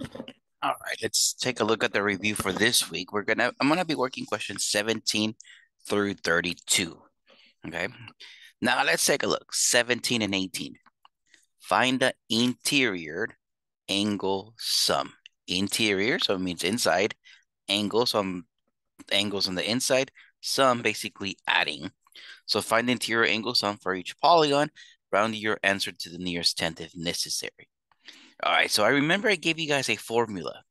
All right, let's take a look at the review for this week. We're gonna I'm gonna be working questions 17 through 32. Okay. Now let's take a look. 17 and 18. Find the interior angle sum. Interior, so it means inside. Angle, so angles on the inside. Sum, basically adding. So find the interior angle sum for each polygon. Round your answer to the nearest tenth if necessary. All right, so I remember I gave you guys a formula.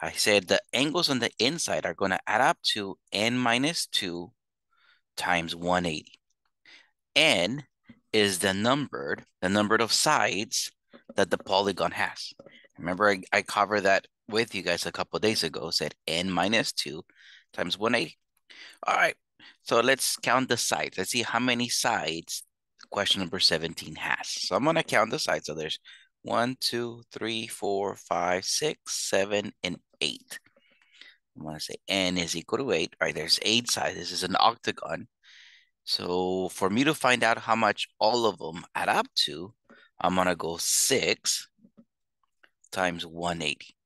I said the angles on the inside are going to add up to n minus 2 times 180. n is the numbered, the number of sides that the polygon has. Remember, I, I covered that with you guys a couple days ago, said n minus 2 times 180. All right, so let's count the sides. Let's see how many sides question number 17 has. So I'm going to count the sides. So there's one, two, three, four, five, six, seven, and eight. I'm going to say n is equal to eight. All right, there's eight sides. This is an octagon. So for me to find out how much all of them add up to, I'm going to go six times 180.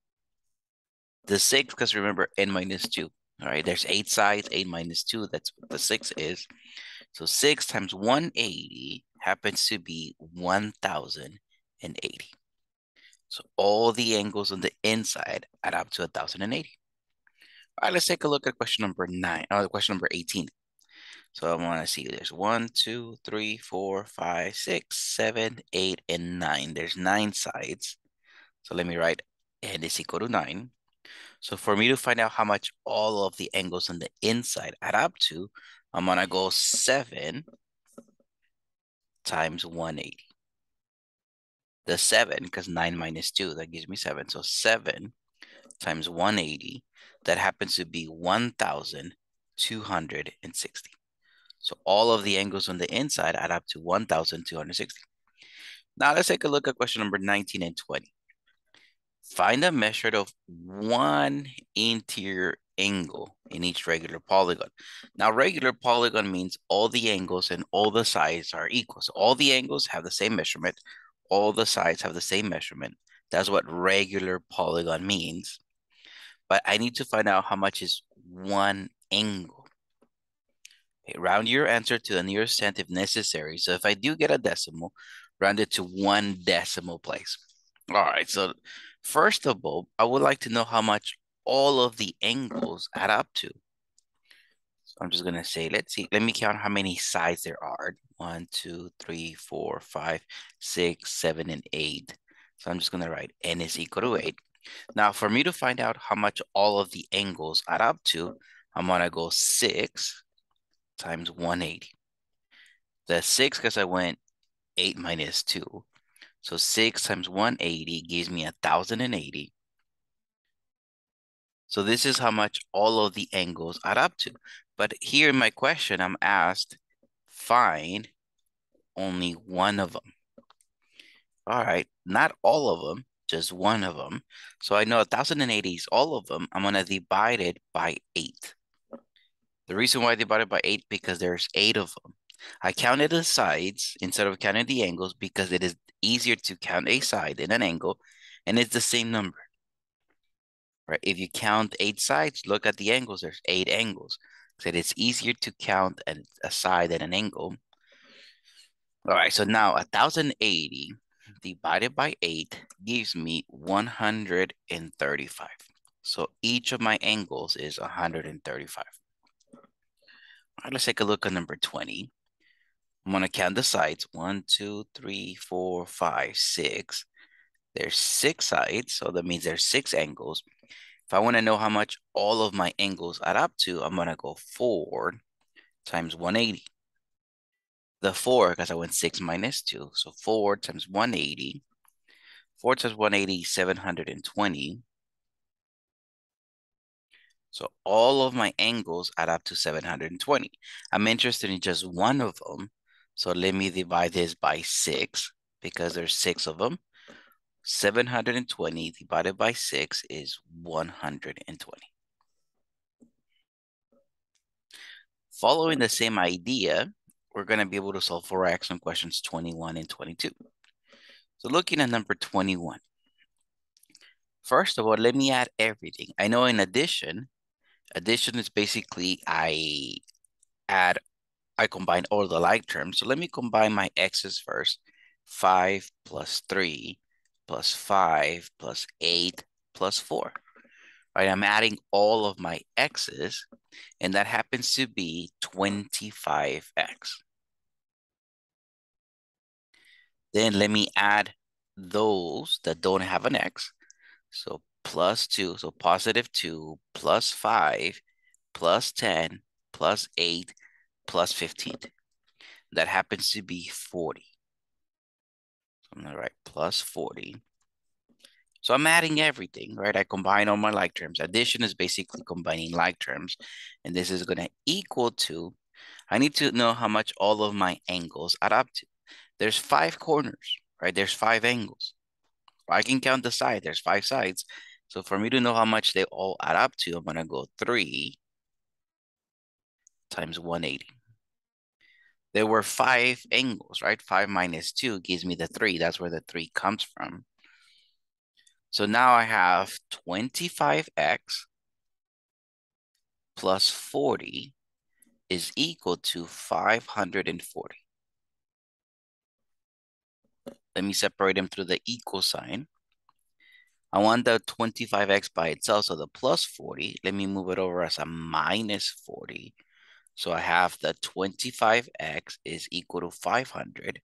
The six, because remember, n minus two. All right, there's eight sides, eight minus two. That's what the six is. So six times 180 happens to be 1,080. So all the angles on the inside add up to 1,080. All right, let's take a look at question number nine, uh, question number 18. So I want to see there's one, two, three, four, five, six, seven, eight, and nine. There's nine sides. So let me write n is equal to nine. So for me to find out how much all of the angles on the inside add up to, I'm gonna go seven times 180. The seven, because nine minus two, that gives me seven. So seven times 180, that happens to be 1,260. So all of the angles on the inside add up to 1,260. Now let's take a look at question number 19 and 20. Find a measure of one interior angle in each regular polygon. Now, regular polygon means all the angles and all the sides are equal. So all the angles have the same measurement. All the sides have the same measurement. That's what regular polygon means. But I need to find out how much is one angle. Okay, round your answer to the nearest tenth if necessary. So if I do get a decimal, round it to one decimal place. All right, so First of all, I would like to know how much all of the angles add up to. So I'm just gonna say, let's see, let me count how many sides there are. One, two, three, four, five, six, seven, and eight. So I'm just gonna write n is equal to eight. Now for me to find out how much all of the angles add up to, I'm gonna go six times 180. The six, because I went eight minus two. So 6 times 180 gives me 1,080. So this is how much all of the angles add up to. But here in my question, I'm asked, find only one of them. All right, not all of them, just one of them. So I know 1,080 is all of them. I'm going to divide it by 8. The reason why I divided by 8 because there's 8 of them. I counted the sides instead of counting the angles because it is easier to count a side than an angle, and it's the same number. Right? If you count eight sides, look at the angles. There's eight angles. So it's easier to count a, a side and an angle. All right, so now 1,080 divided by 8 gives me 135. So each of my angles is 135. All right, let's take a look at number 20. I'm gonna count the sides. One, two, three, four, five, six. There's six sides, so that means there's six angles. If I wanna know how much all of my angles add up to, I'm gonna go four times 180. The four, because I went six minus two, so four times 180. Four times 180, 720. So all of my angles add up to 720. I'm interested in just one of them. So let me divide this by six because there's six of them. 720 divided by six is 120. Following the same idea, we're going to be able to solve for x on questions 21 and 22. So looking at number 21, First of all, let me add everything. I know in addition, addition is basically I add, I combine all the like terms. So let me combine my x's first. 5 plus 3 plus 5 plus 8 plus 4. Right, I'm adding all of my x's, and that happens to be 25x. Then let me add those that don't have an x. So plus 2, so positive 2, plus 5, plus 10, plus 8, plus 15. That happens to be 40. I'm to write plus 40. So I'm adding everything, right? I combine all my like terms. Addition is basically combining like terms. And this is going to equal to, I need to know how much all of my angles add up to. There's five corners, right? There's five angles. I can count the side. There's five sides. So for me to know how much they all add up to, I'm going to go 3 times 180. There were five angles, right? 5 minus 2 gives me the 3. That's where the 3 comes from. So now I have 25x plus 40 is equal to 540. Let me separate them through the equal sign. I want the 25x by itself, so the plus 40. Let me move it over as a minus 40. So I have the 25x is equal to 500.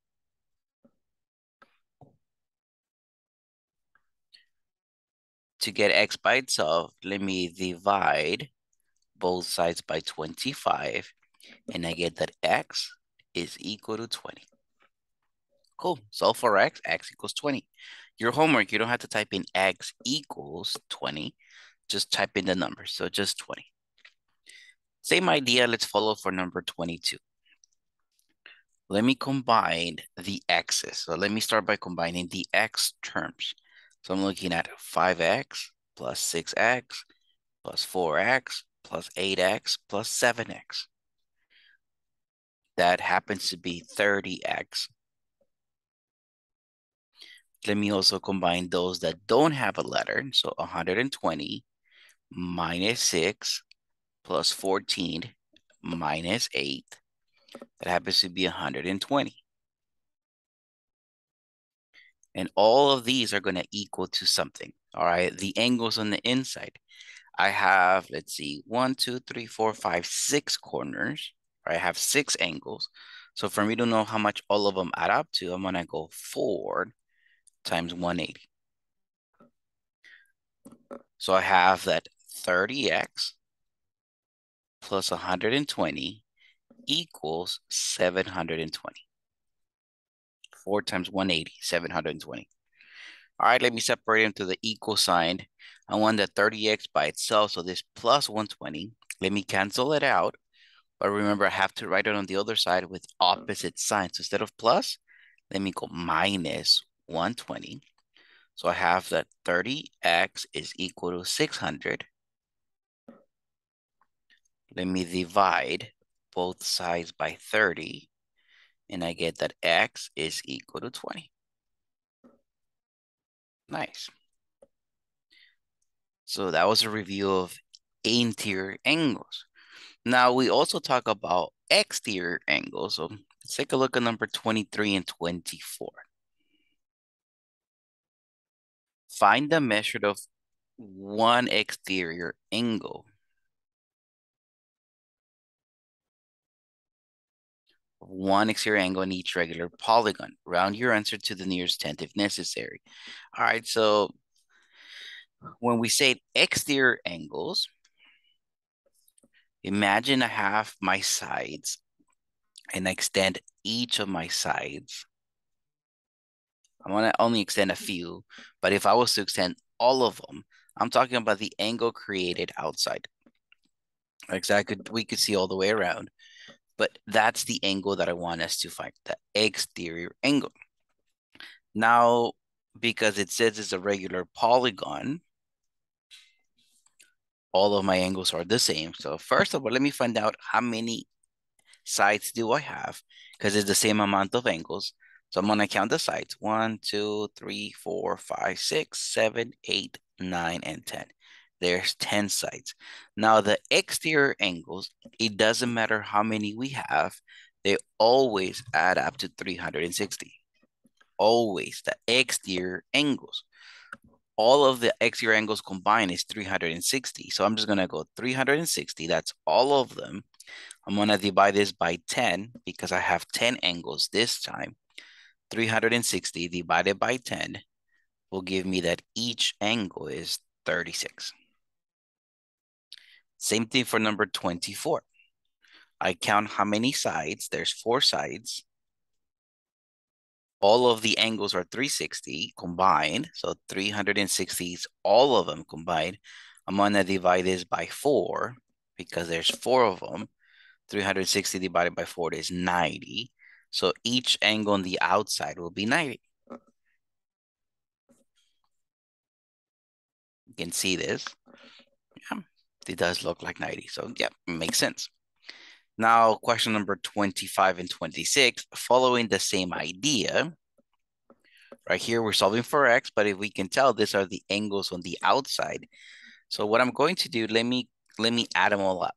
To get x by itself, let me divide both sides by 25, and I get that x is equal to 20. Cool. Solve for x, x equals 20. Your homework, you don't have to type in x equals 20. Just type in the number. So just 20. Same idea. Let's follow for number 22. Let me combine the x's. So let me start by combining the x terms. So I'm looking at 5x plus 6x plus 4x plus 8x plus 7x. That happens to be 30x let me also combine those that don't have a letter. So 120 minus 6 plus 14 minus 8. That happens to be 120. And all of these are going to equal to something. All right. The angles on the inside. I have, let's see, one, two, three, four, five, six corners. I have six angles. So for me to know how much all of them add up to, I'm going to go forward times 180. So I have that 30x plus 120 equals 720. 4 times 180, 720. All right, let me separate them to the equal sign. I want the 30x by itself, so this plus 120. Let me cancel it out. But remember, I have to write it on the other side with opposite signs. So instead of plus, let me go minus 120. So I have that 30x is equal to 600. Let me divide both sides by 30, and I get that x is equal to 20. Nice. So that was a review of interior angles. Now we also talk about exterior angles. So let's take a look at number 23 and 24. Find the measure of one exterior angle. One exterior angle in each regular polygon. Round your answer to the nearest tenth if necessary. All right, so when we say exterior angles, imagine I have my sides and I extend each of my sides I want to only extend a few, but if I was to extend all of them, I'm talking about the angle created outside. Like I could, we could see all the way around, but that's the angle that I want us to find, the exterior angle. Now, because it says it's a regular polygon, all of my angles are the same. So first of all, let me find out how many sides do I have, because it's the same amount of angles. So I'm gonna count the sides. One, two, three, four, five, six, seven, eight, nine, and 10. There's 10 sides. Now the exterior angles, it doesn't matter how many we have, they always add up to 360. Always, the exterior angles. All of the exterior angles combined is 360. So I'm just gonna go 360, that's all of them. I'm gonna divide this by 10 because I have 10 angles this time. 360 divided by 10 will give me that each angle is 36. Same thing for number 24. I count how many sides. There's four sides. All of the angles are 360 combined. So 360 is all of them combined. I'm going to divide this by four because there's four of them. 360 divided by four is 90. So each angle on the outside will be 90. You can see this. Yeah, it does look like 90. So yeah, makes sense. Now, question number 25 and 26, following the same idea, right here, we're solving for x, but if we can tell, these are the angles on the outside. So what I'm going to do, let me, let me add them all up.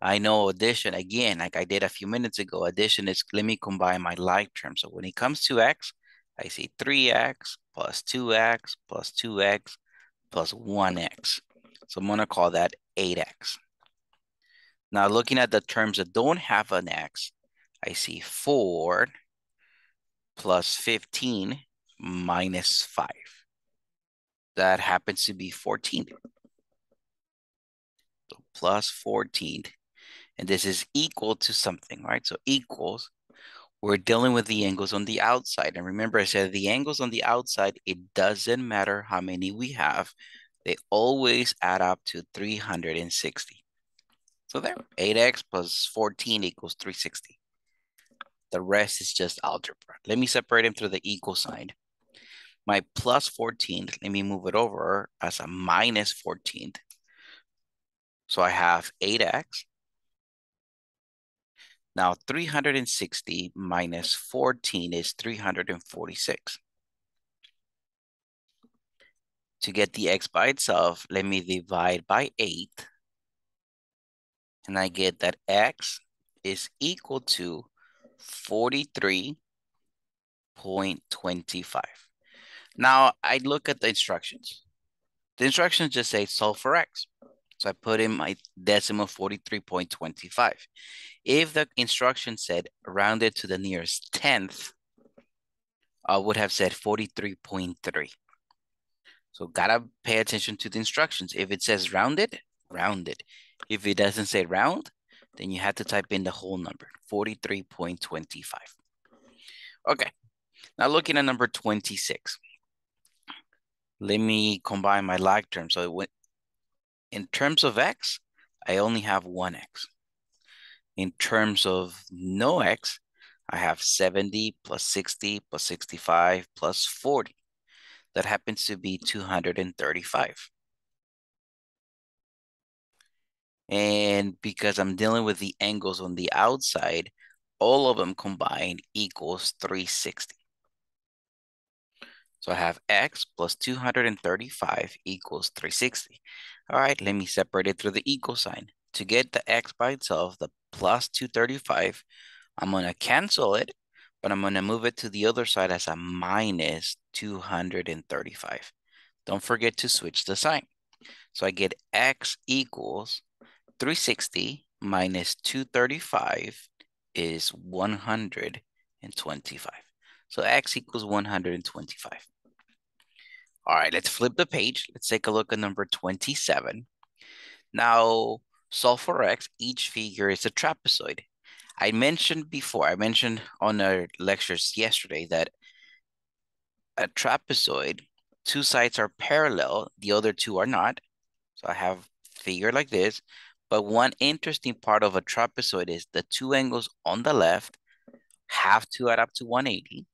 I know addition, again, like I did a few minutes ago, addition is, let me combine my like terms. So when it comes to x, I see 3x plus 2x plus 2x plus 1x. So I'm going to call that 8x. Now looking at the terms that don't have an x, I see 4 plus 15 minus 5. That happens to be 14. So plus 14. And this is equal to something, right? So equals, we're dealing with the angles on the outside. And remember I said the angles on the outside, it doesn't matter how many we have. They always add up to 360. So there, 8x plus 14 equals 360. The rest is just algebra. Let me separate them through the equal sign. My plus 14, let me move it over as a minus 14. So I have 8x. Now 360 minus 14 is 346. To get the x by itself, let me divide by 8 and I get that X is equal to 43.25. Now I look at the instructions. The instructions just say solve for X. So I put in my decimal 43.25. If the instruction said rounded to the nearest 10th, I would have said 43.3. So gotta pay attention to the instructions. If it says rounded, rounded. If it doesn't say round, then you have to type in the whole number, 43.25. Okay, now looking at number 26. Let me combine my like terms. So it went, in terms of x, I only have one x. In terms of no x, I have 70 plus 60 plus 65 plus 40. That happens to be 235. And because I'm dealing with the angles on the outside, all of them combined equals 360. So I have x plus 235 equals 360. All right, let me separate it through the equal sign. To get the x by itself, the plus 235, I'm going to cancel it, but I'm going to move it to the other side as a minus 235. Don't forget to switch the sign. So I get x equals 360 minus 235 is 125. So x equals 125. All right, let's flip the page. Let's take a look at number 27. Now, solve for x, each figure is a trapezoid. I mentioned before, I mentioned on our lectures yesterday that a trapezoid, two sides are parallel, the other two are not. So I have figure like this. But one interesting part of a trapezoid is the two angles on the left have to add up to 180.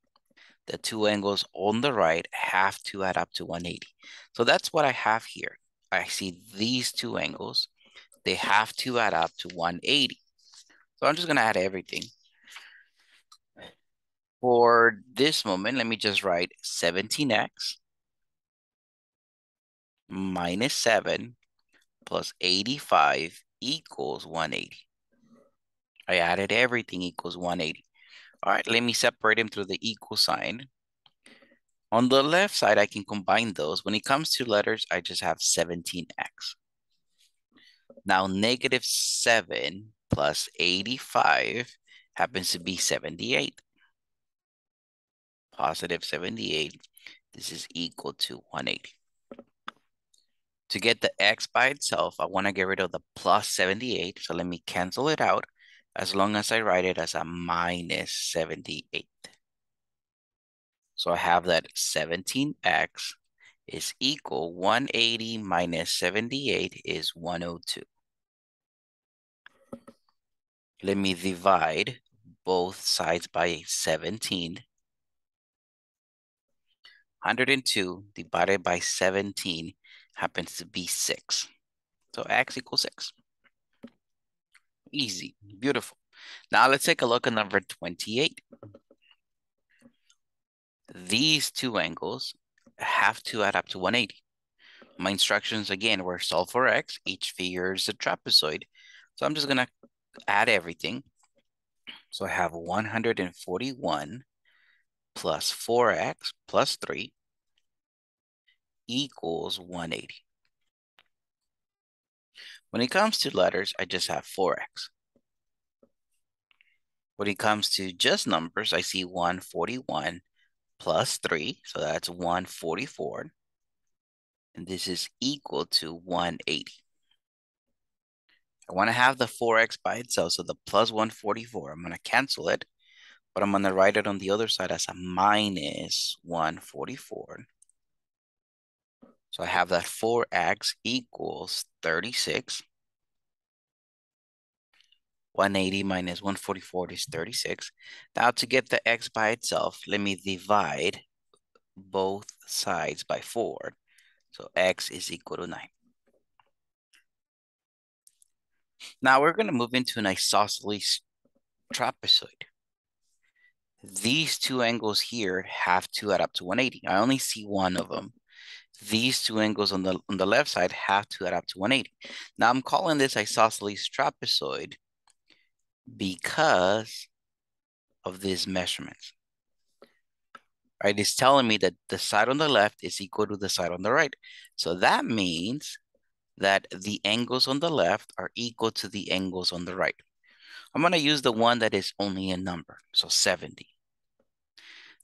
The two angles on the right have to add up to 180. So that's what I have here. I see these two angles. They have to add up to 180. So I'm just going to add everything. For this moment, let me just write 17x minus 7 plus 85 equals 180. I added everything equals 180. All right, let me separate them through the equal sign. On the left side, I can combine those. When it comes to letters, I just have 17x. Now, negative 7 plus 85 happens to be 78. Positive 78. This is equal to 180. To get the x by itself, I want to get rid of the plus 78. So let me cancel it out as long as I write it as a minus 78. So I have that 17x is equal 180 minus 78 is 102. Let me divide both sides by 17. 102 divided by 17 happens to be 6. So x equals 6. Easy, beautiful. Now let's take a look at number 28. These two angles have to add up to 180. My instructions again were solve for x. Each figure is a trapezoid. So I'm just going to add everything. So I have 141 plus 4x plus 3 equals 180. When it comes to letters, I just have 4x. When it comes to just numbers, I see 141 plus 3, so that's 144. And this is equal to 180. I want to have the 4x by itself, so the plus 144. I'm going to cancel it, but I'm going to write it on the other side as a minus 144. So I have that 4x equals 36. 180 minus 144 is 36. Now to get the x by itself, let me divide both sides by 4. So x is equal to 9. Now we're going to move into an isosceles trapezoid. These two angles here have to add up to 180. I only see one of them these two angles on the on the left side have to add up to 180. Now I'm calling this isosceles trapezoid because of these measurements. Right, it's telling me that the side on the left is equal to the side on the right. So that means that the angles on the left are equal to the angles on the right. I'm going to use the one that is only a number, so 70.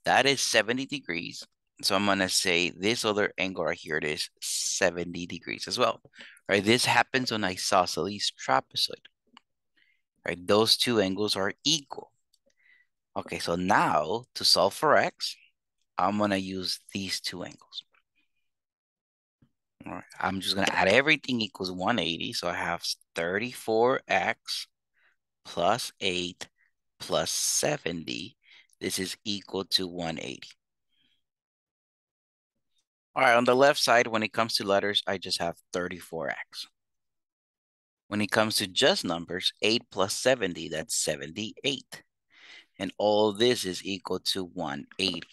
That is 70 degrees so I'm going to say this other angle right here, it is 70 degrees as well, right? This happens on isosceles trapezoid, right? Those two angles are equal. Okay, so now to solve for x, I'm going to use these two angles. Right, I'm just going to add everything equals 180. So I have 34x plus 8 plus 70. This is equal to 180. All right, on the left side, when it comes to letters, I just have 34x. When it comes to just numbers, 8 plus 70, that's 78. And all this is equal to 180.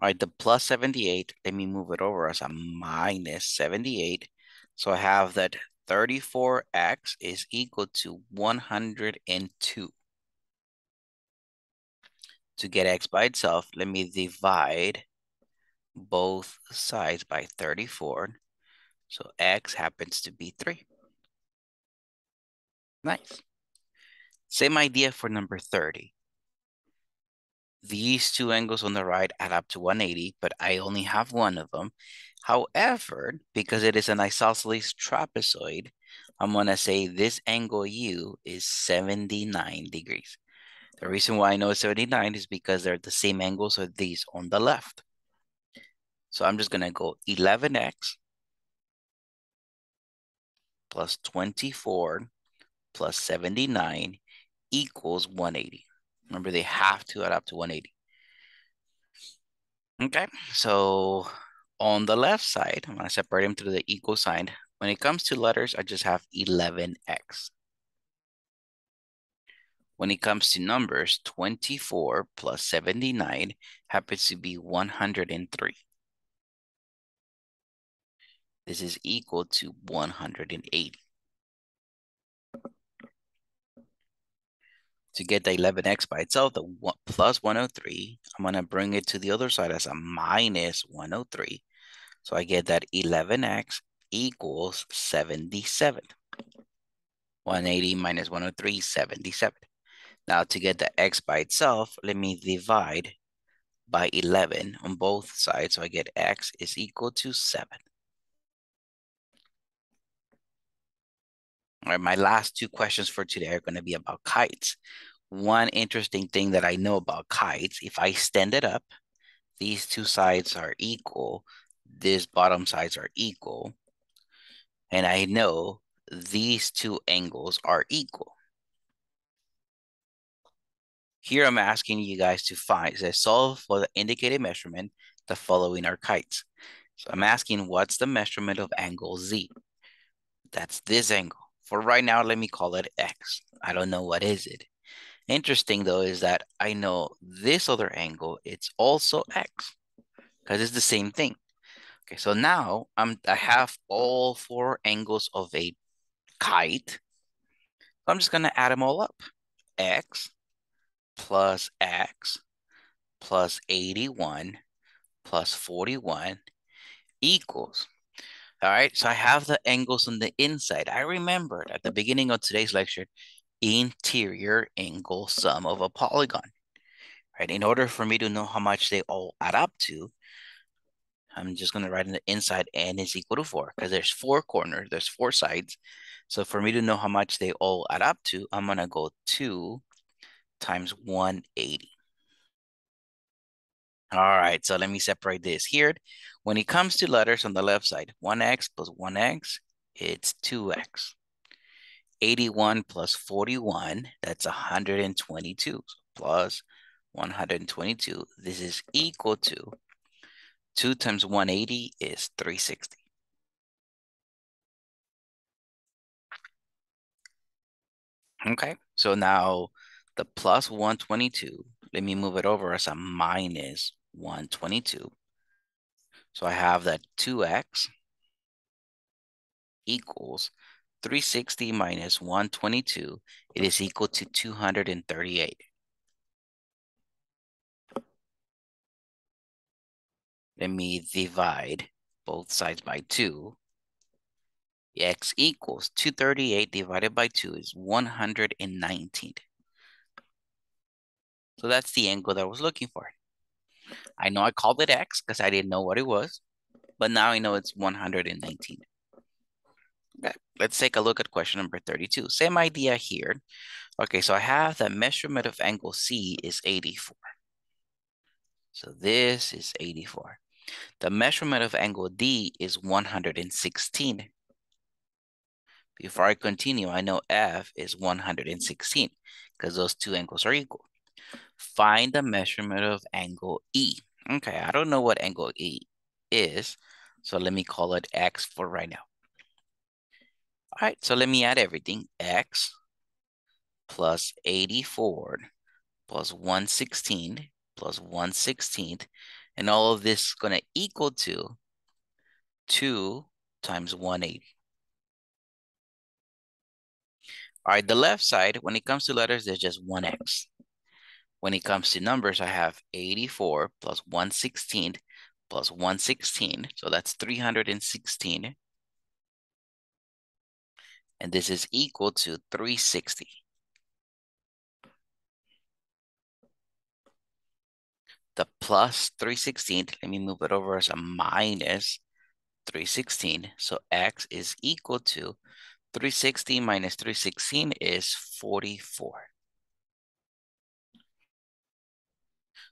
All right, the plus 78, let me move it over as a minus 78. So I have that 34x is equal to 102 to get x by itself, let me divide both sides by 34. So x happens to be 3. Nice. Same idea for number 30. These two angles on the right add up to 180, but I only have one of them. However, because it is an isosceles trapezoid, I'm going to say this angle U is 79 degrees. The reason why I know it's 79 is because they're the same angles as these on the left. So I'm just going to go 11x plus 24 plus 79 equals 180. Remember, they have to add up to 180. Okay, so on the left side, I'm going to separate them through the equal sign. When it comes to letters, I just have 11x. When it comes to numbers, 24 plus 79 happens to be 103. This is equal to 180. To get the 11x by itself, the one, plus 103, I'm going to bring it to the other side as a minus 103. So I get that 11x equals 77. 180 minus 103, 77. Now to get the x by itself, let me divide by 11 on both sides. So I get x is equal to 7. All right, my last two questions for today are going to be about kites. One interesting thing that I know about kites, if I stand it up, these two sides are equal, these bottom sides are equal, and I know these two angles are equal. Here I'm asking you guys to find, so solve for the indicated measurement, the following are kites. So I'm asking what's the measurement of angle Z? That's this angle. For right now, let me call it X. I don't know what is it. Interesting though is that I know this other angle, it's also X because it's the same thing. Okay, so now I'm I have all four angles of a kite. I'm just gonna add them all up. X plus X plus 81 plus 41 equals all right, so I have the angles on the inside. I remembered at the beginning of today's lecture, interior angle sum of a polygon. Right, in order for me to know how much they all add up to, I'm just going to write in the inside n is equal to 4 because there's four corners, there's four sides. So for me to know how much they all add up to, I'm going to go 2 times 180. All right, so let me separate this here. When it comes to letters on the left side, 1x plus 1x, it's 2x. 81 plus 41, that's 122. Plus 122, this is equal to 2 times 180 is 360. Okay, so now the plus 122, let me move it over as a minus 122. So I have that 2x equals 360 minus 122. It is equal to 238. Let me divide both sides by 2. x equals 238 divided by 2 is 119. So that's the angle that I was looking for. I know I called it X because I didn't know what it was, but now I know it's 119. Okay, let's take a look at question number 32. Same idea here. Okay, so I have the measurement of angle C is 84. So this is 84. The measurement of angle D is 116. Before I continue, I know F is 116 because those two angles are equal. Find the measurement of angle E. Okay, I don't know what angle E is, so let me call it X for right now. All right, so let me add everything. X plus 84 plus 116 plus 116, and all of this is going to equal to 2 times 180. All right, the left side, when it comes to letters, there's just one X. When it comes to numbers, I have 84 plus 116 plus 116. So that's 316. And this is equal to 360. The plus 316, let me move it over as a minus 316. So x is equal to 360 minus 316 is 44.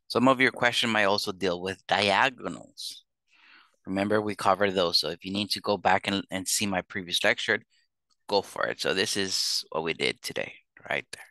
Some of your question might also deal with diagonals. Remember, we covered those. So if you need to go back and, and see my previous lecture, go for it. So this is what we did today, right there.